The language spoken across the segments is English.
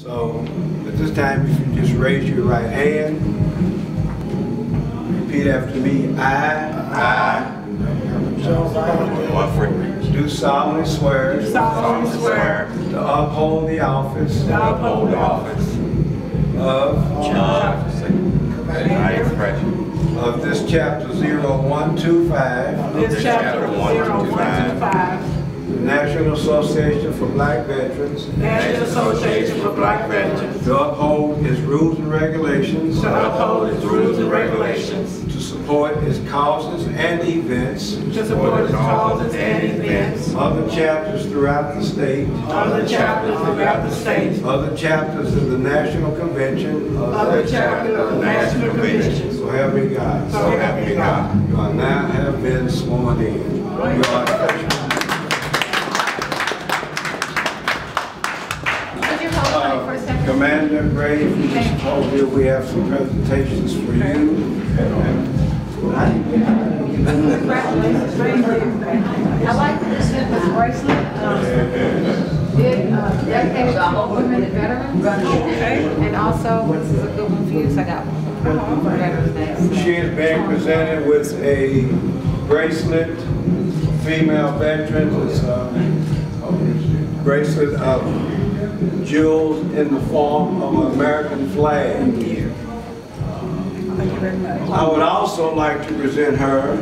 So at this time, if you just raise your right hand, repeat after me. I. I. Do solemnly swear. solemnly swear To uphold the office. to uphold the office Of. Of this chapter 0125. this chapter 0125 National Association for Black Veterans. National Association for Black Veterans To uphold its rules and regulations. to uphold its rules and regulations To support its causes and events. to support its causes and events Other chapters throughout the state. other chapters throughout the state Other chapters of the National Convention. other chapters of the National Convention So help me God. so help me God You are now have been sworn in. You are second? Commander Gray, if you just hold here, we have some presentations for you. Congratulations, thank you. I like this fitness bracelet. um, It uh, dedicated to all women and veterans. And also, this is a good one for you, so I got one for Veterans Day. She is being presented with a bracelet, female veterans, it's a bracelet of jewels in the form of an American flag. Thank you very much. I would also like to present her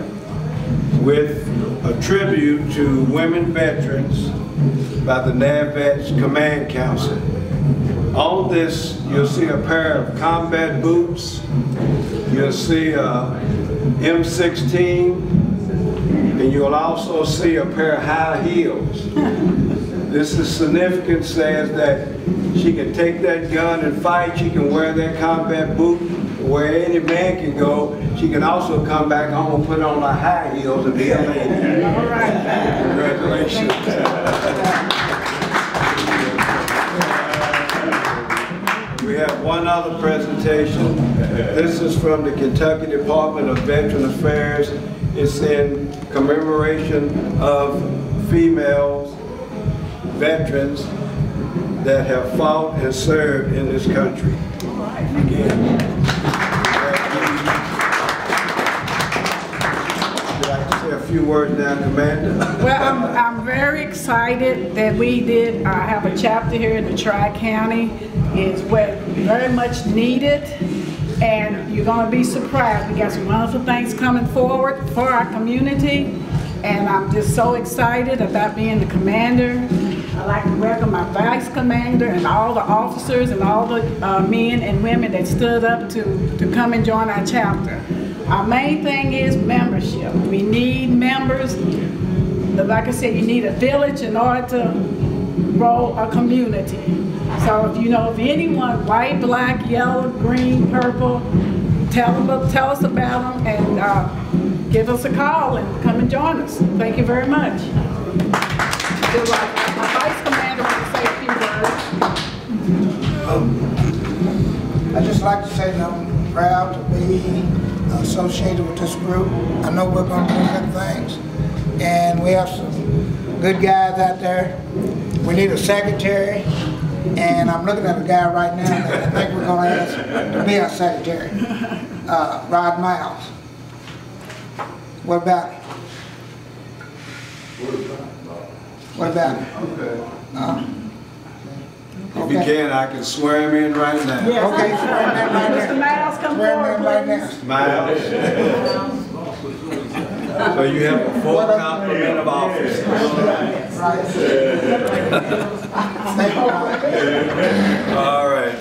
with a tribute to women veterans by the NABVETS Command Council. On this, you'll see a pair of combat boots, you'll see a M16, and you'll also see a pair of high heels. This is significant, says that she can take that gun and fight, she can wear that combat boot, where any man can go. She can also come back home and put on her high heels and be a lady. All right. Congratulations. We have one other presentation. This is from the Kentucky Department of Veteran Affairs. It's in commemoration of females, veterans that have fought and served in this country. Again. A few words now, Commander? Well, I'm, I'm very excited that we did uh, have a chapter here in the Tri-County. It's what very much needed, and you're gonna be surprised. We got some wonderful things coming forward for our community, and I'm just so excited about being the commander. I'd like to welcome my vice commander and all the officers and all the uh, men and women that stood up to, to come and join our chapter. Our main thing is membership. We need members. Like I said, you need a village in order to grow a community. So if you know of anyone, white, black, yellow, green, purple, tell them, tell us about them and uh, give us a call and come and join us. Thank you very much. Do I- just like to say that I'm proud to be associated with this group. I know we're going to do good things, and we have some good guys out there. We need a secretary, and I'm looking at a guy right now that I think we're going to ask to be our secretary, uh, Rod Miles. What about him? What about him? Uh, If you can, I can swear him in right now. Yes, Okay, swear him in right Mr. Miles, come Swear him in right forward, now. Miles. So you have a full complement of officers. Right. Thank you, Rod. All right.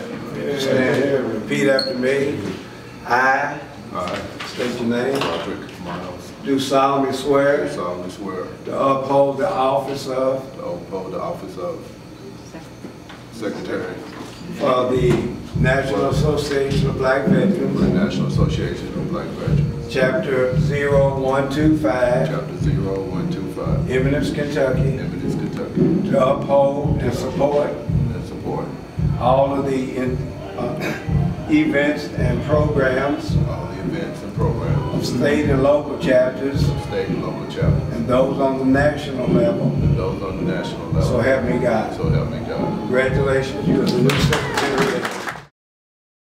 Stand here, and repeat after me. I, I, state your name, Roderick Miles, do solemnly swear solemnly swear to uphold the office of, to uphold the office of Secretary. For the National Association of Black for the National Association of Black Veterans, Chapter 0125, Chapter 0125, Eminence, Kentucky, Eminence, Kentucky, to uphold and support and support. all of the in- uh, events and programs all the events and programs state and local chapters, state and local chapters and those on the national level. and those on the national level. So help me God. So help me God. Congratulations, you're the new secretary